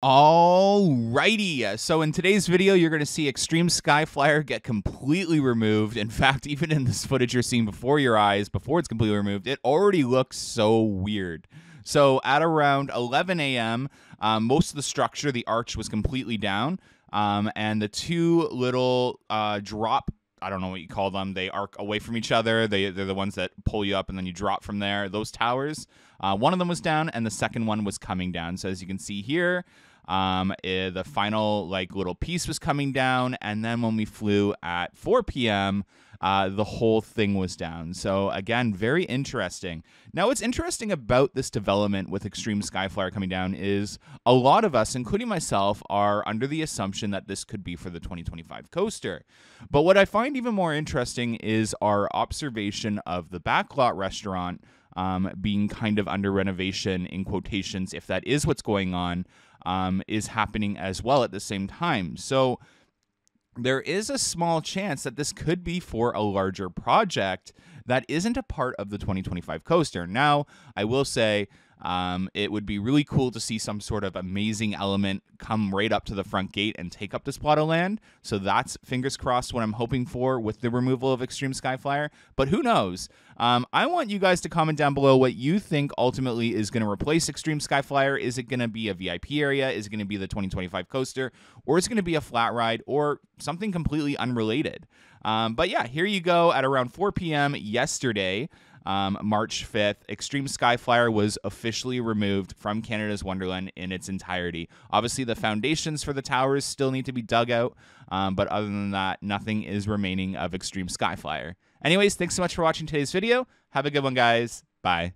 Alrighty, so in today's video, you're going to see Extreme Skyflyer get completely removed. In fact, even in this footage you're seeing before your eyes, before it's completely removed, it already looks so weird. So at around 11 a.m., um, most of the structure, the arch, was completely down, um, and the two little uh, drop I don't know what you call them. They arc away from each other. They they're the ones that pull you up and then you drop from there. Those towers. Uh, one of them was down and the second one was coming down. So as you can see here, um, eh, the final like little piece was coming down, and then when we flew at 4 p.m., uh, the whole thing was down. So again, very interesting. Now, what's interesting about this development with Extreme Skyflyer coming down is a lot of us, including myself, are under the assumption that this could be for the 2025 coaster. But what I find even more interesting is our observation of the backlot restaurant um, being kind of under renovation in quotations, if that is what's going on, um, is happening as well at the same time. So there is a small chance that this could be for a larger project that isn't a part of the 2025 coaster. Now, I will say um, it would be really cool to see some sort of amazing element come right up to the front gate and take up this plot of land. So that's fingers crossed what I'm hoping for with the removal of Extreme Skyflyer. But who knows? Um, I want you guys to comment down below what you think ultimately is going to replace Extreme Skyflyer. Is it going to be a VIP area? Is it going to be the 2025 coaster? Or is it going to be a flat ride or something completely unrelated? Um, but yeah, here you go at around 4 p.m. yesterday um, March 5th, Extreme Skyflyer was officially removed from Canada's Wonderland in its entirety. Obviously, the foundations for the towers still need to be dug out, um, but other than that, nothing is remaining of Extreme Skyflyer. Anyways, thanks so much for watching today's video. Have a good one, guys. Bye.